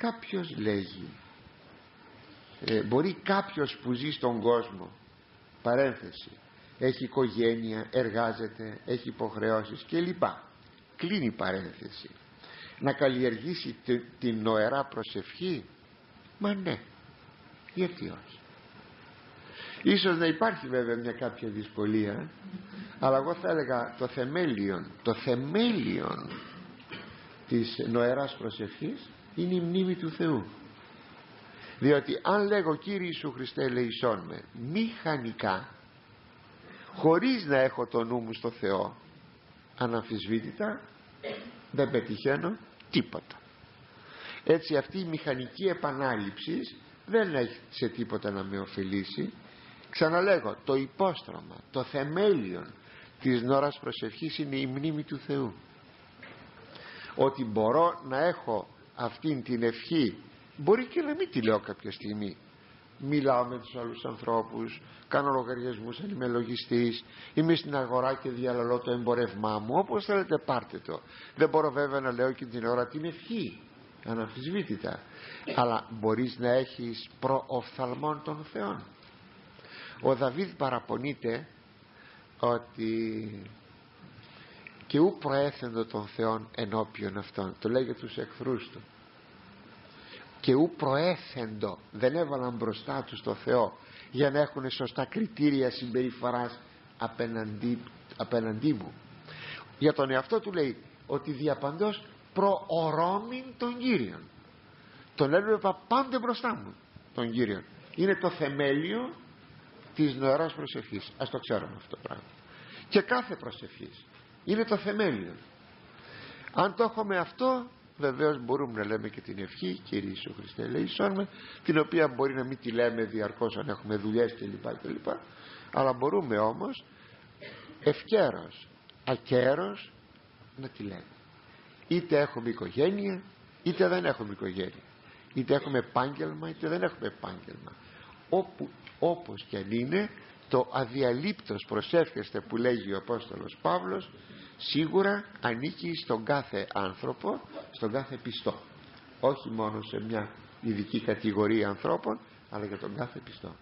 κάποιος λέγει ε, μπορεί κάποιος που ζει στον κόσμο παρένθεση έχει οικογένεια, εργάζεται, έχει υποχρεώσεις κλπ. Κλείνει παρένθεση. Να καλλιεργήσει την νοερά προσευχή; Μα ναι. Γιατί όχι; Ίσως να υπάρχει βέβαια μια κάποια δυσκολία αλλά εγώ θα έλεγα το θεμέλιον το θεμέλιον της νοεράς προσευχής είναι η μνήμη του Θεού. Διότι αν λέγω Κύριε Ιησού Χριστέ ελεησόν με μηχανικά χωρίς να έχω το νου μου στο Θεό αναμφισβήτητα δεν πετυχαίνω τίποτα έτσι αυτή η μηχανική επανάληψη δεν έχει σε τίποτα να με ωφελήσει. Ξαναλέγω το υπόστρωμα το θεμέλιο της νόρας προσευχής είναι η μνήμη του Θεού ότι μπορώ να έχω αυτήν την ευχή. Μπορεί και να μην τη λέω κάποια στιγμή. Μιλάω με τους άλλους ανθρώπους κάνω λογαριασμούς αν είμαι λογιστής είμαι στην αγορά και διαλαλώ το εμπορευμά μου. Όπως θέλετε πάρτε το. Δεν μπορώ βέβαια να λέω και την ώρα την ευχή αναμφισβήτητα. Αλλά μπορείς να έχεις προοφθαλμόν των Θεών ο Δαβίδ παραπονείται ότι και ου προέθεντο των Θεών ενώπιον αυτών. Το λέει για τους εχθρούς του. Και ου προέθεντο δεν έβαλαν μπροστά τους το Θεό για να έχουν σωστά κριτήρια συμπεριφοράς απέναντί, απέναντί μου. Για τον εαυτό του λέει ότι διαπαντός προορόμην τον Κύριον. Τον έβλεπα πάντα μπροστά μου τον Κύριον είναι το θεμέλιο της νοεράς προσευχής. Ας το ξέρουμε αυτό το πράγμα. Και κάθε προσευχής είναι το θεμέλιο. Αν το έχουμε αυτό βεβαίως μπορούμε να λέμε και την ευχή Κύριε Ιησού Χριστέ ελεησόν την οποία μπορεί να μην τη λέμε διαρκώς αν έχουμε δουλειές κλπ κλπ αλλά μπορούμε όμως ευκαίρως ακέρος να τη λέμε. Είτε έχουμε οικογένεια είτε δεν έχουμε οικογένεια. Είτε έχουμε επάγγελμα είτε δεν έχουμε επάγγελμα. Όπου όπως και αν είναι το αδιαλείπτος προσεύχεστε που λέγει ο Απόστολος Παύλος σίγουρα ανήκει στον κάθε άνθρωπο στον κάθε πιστό. Όχι μόνο σε μια ειδική κατηγορία ανθρώπων αλλά για τον κάθε πιστό